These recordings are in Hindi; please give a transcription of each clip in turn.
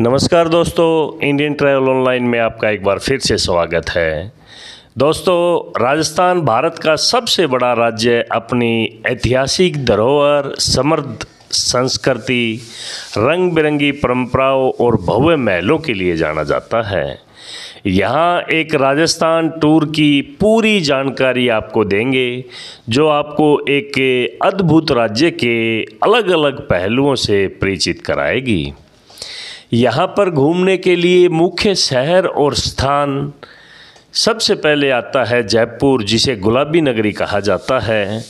नमस्कार दोस्तों इंडियन ट्रैवल ऑनलाइन में आपका एक बार फिर से स्वागत है। दोस्तों, राजस्थान भारत का सबसे बड़ा राज्य अपनी ऐतिहासिक धरोहर समृद्ध संस्कृति रंग बिरंगी परंपराओं और भव्य महलों के लिए जाना जाता है। यहाँ एक राजस्थान टूर की पूरी जानकारी आपको देंगे, जो आपको एक अद्भुत राज्य के अलग अलग पहलुओं से परिचित कराएगी। यहाँ पर घूमने के लिए मुख्य शहर और स्थान सबसे पहले आता है जयपुर, जिसे गुलाबी नगरी कहा जाता है।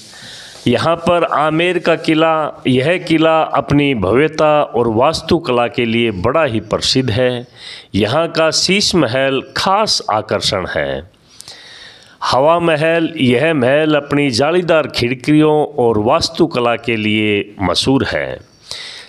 यहाँ पर आमेर का किला, यह किला अपनी भव्यता और वास्तुकला के लिए बड़ा ही प्रसिद्ध है। यहाँ का शीश महल खास आकर्षण है। हवा महल, यह महल अपनी जालीदार खिड़कियों और वास्तुकला के लिए मशहूर है।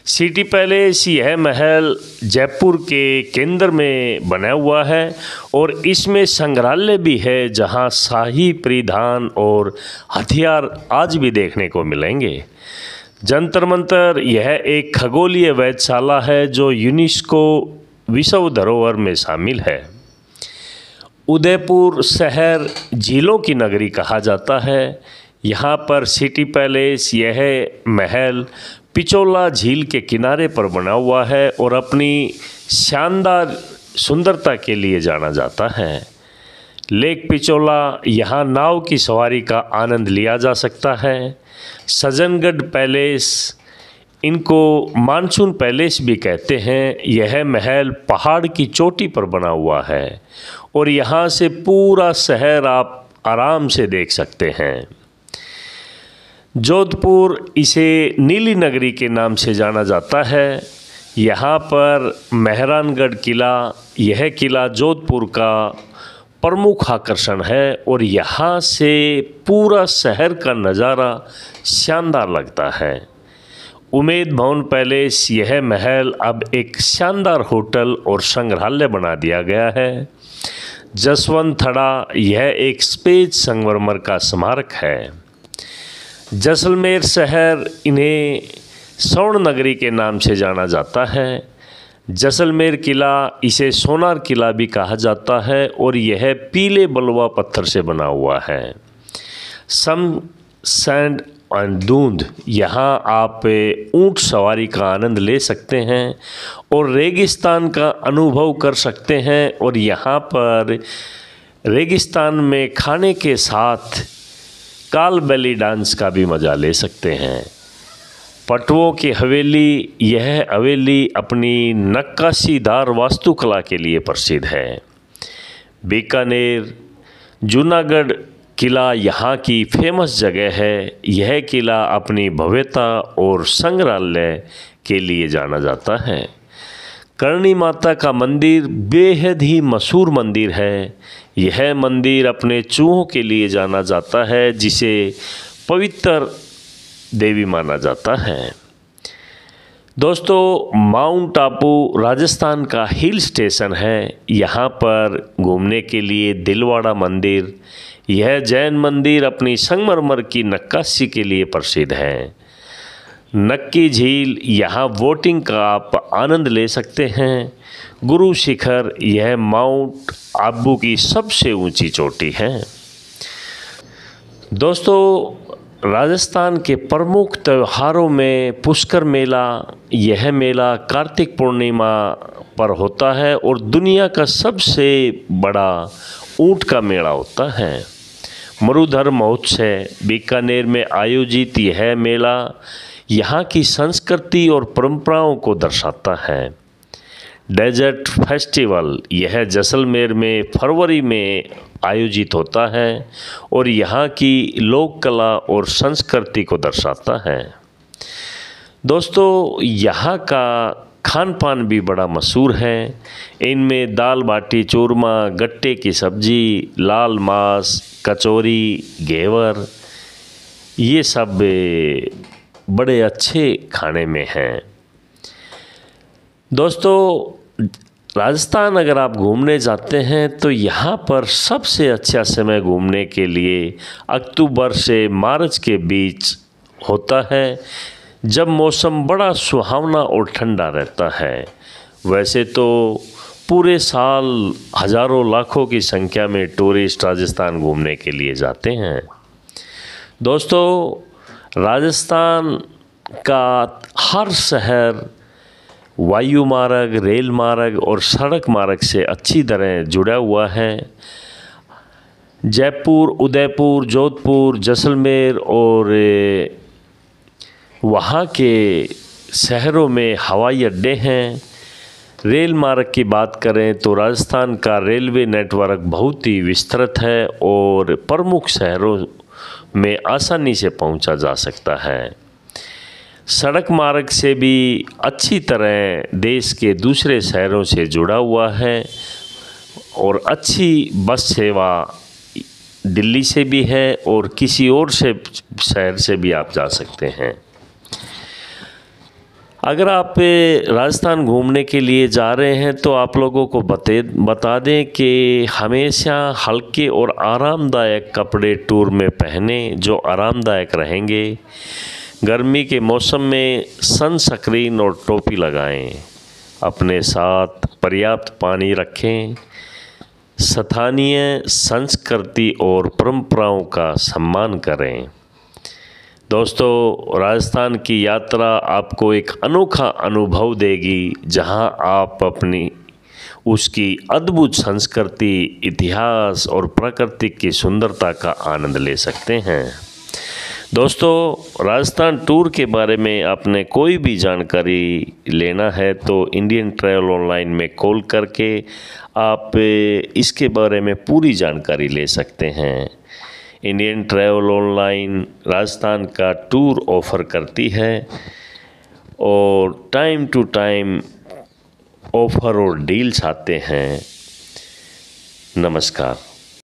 सिटी पैलेस यह महल जयपुर के केंद्र में बना हुआ है और इसमें संग्रहालय भी है जहाँ शाही परिधान और हथियार आज भी देखने को मिलेंगे। जंतर मंतर यह एक खगोलीय वैधशाला है जो यूनेस्को विश्व धरोहर में शामिल है। उदयपुर शहर झीलों की नगरी कहा जाता है। यहाँ पर सिटी पैलेस यह महल पिचोला झील के किनारे पर बना हुआ है और अपनी शानदार सुंदरता के लिए जाना जाता है। लेक पिचोला यहाँ नाव की सवारी का आनंद लिया जा सकता है। सजनगढ़ पैलेस, इनको मानसून पैलेस भी कहते हैं। यह महल पहाड़ की चोटी पर बना हुआ है और यहाँ से पूरा शहर आप आराम से देख सकते हैं। जोधपुर इसे नीली नगरी के नाम से जाना जाता है। यहाँ पर मेहरानगढ़ किला, यह किला जोधपुर का प्रमुख आकर्षण है और यहाँ से पूरा शहर का नज़ारा शानदार लगता है। उमेद भवन पैलेस, यह महल अब एक शानदार होटल और संग्रहालय बना दिया गया है। जसवंत थड़ा, यह एक स्पेज संगमरमर का स्मारक है। जैसलमेर शहर इन्हें स्वर्ण नगरी के नाम से जाना जाता है। जैसलमेर किला इसे सोनार किला भी कहा जाता है और यह पीले बलवा पत्थर से बना हुआ है। सम, सैंड एंड दूंद, यहाँ आप ऊँट सवारी का आनंद ले सकते हैं और रेगिस्तान का अनुभव कर सकते हैं और यहाँ पर रेगिस्तान में खाने के साथ काल बैली डांस का भी मज़ा ले सकते हैं। पटवों की हवेली, यह हवेली अपनी नक्काशीदार वास्तुकला के लिए प्रसिद्ध है। बीकानेर, जूनागढ़ किला यहाँ की फ़ेमस जगह है। यह किला अपनी भव्यता और संग्रहालय के लिए जाना जाता है। करणी माता का मंदिर बेहद ही मशहूर मंदिर है। यह मंदिर अपने चूहों के लिए जाना जाता है, जिसे पवित्र देवी माना जाता है। दोस्तों, माउंट टापू राजस्थान का हिल स्टेशन है। यहाँ पर घूमने के लिए दिलवाड़ा मंदिर, यह जैन मंदिर अपनी संगमरमर की नक्काशी के लिए प्रसिद्ध है। नक्की झील, यहाँ वोटिंग का आप आनंद ले सकते हैं। गुरु शिखर, यह माउंट आबू की सबसे ऊँची चोटी है। दोस्तों, राजस्थान के प्रमुख त्योहारों में पुष्कर मेला, यह मेला कार्तिक पूर्णिमा पर होता है और दुनिया का सबसे बड़ा ऊँट का मेला होता है। मरुधर महोत्सव बीकानेर में आयोजित यह मेला यहाँ की संस्कृति और परंपराओं को दर्शाता है। डेजर्ट फेस्टिवल यह जैसलमेर में फरवरी में आयोजित होता है और यहाँ की लोक कला और संस्कृति को दर्शाता है। दोस्तों, यहाँ का खान पान भी बड़ा मशहूर है। इनमें दाल बाटी चूरमा, गट्टे की सब्ज़ी, लाल मांस, कचौरी, घेवर, ये सब बड़े अच्छे खाने में हैं। दोस्तों, राजस्थान अगर आप घूमने जाते हैं तो यहाँ पर सबसे अच्छा समय घूमने के लिए अक्टूबर से मार्च के बीच होता है, जब मौसम बड़ा सुहावना और ठंडा रहता है। वैसे तो पूरे साल हज़ारों लाखों की संख्या में टूरिस्ट राजस्थान घूमने के लिए जाते हैं। दोस्तों राजस्थान का हर शहर वायु मार्ग, रेल मार्ग और सड़क मार्ग से अच्छी तरह जुड़ा हुआ है। जयपुर, उदयपुर, जोधपुर, जैसलमेर और वहाँ के शहरों में हवाई अड्डे हैं। रेल मार्ग की बात करें तो राजस्थान का रेलवे नेटवर्क बहुत ही विस्तृत है और प्रमुख शहरों में आसानी से पहुँचा जा सकता है। सड़क मार्ग से भी अच्छी तरह देश के दूसरे शहरों से जुड़ा हुआ है और अच्छी बस सेवा दिल्ली से भी है और किसी और से शहर से भी आप जा सकते हैं। अगर आप राजस्थान घूमने के लिए जा रहे हैं तो आप लोगों को बते, बता दें कि हमेशा हल्के और आरामदायक कपड़े टूर में पहने जो आरामदायक रहेंगे। गर्मी के मौसम में सन स्क्रीन और टोपी लगाएँ। अपने साथ पर्याप्त पानी रखें। स्थानीय संस्कृति और परंपराओं का सम्मान करें। दोस्तों, राजस्थान की यात्रा आपको एक अनोखा अनुभव देगी, जहाँ आप अपनी, उसकी अद्भुत संस्कृति, इतिहास और प्रकृति की सुंदरता का आनंद ले सकते हैं। दोस्तों, राजस्थान टूर के बारे में आपने कोई भी जानकारी लेना है तो इंडियन ट्रैवल ऑनलाइन में कॉल करके आप इसके बारे में पूरी जानकारी ले सकते हैं। इंडियन ट्रैवल ऑनलाइन राजस्थान का टूर ऑफ़र करती है और टाइम टू टाइम ऑफ़र और डील्स आते हैं। नमस्कार।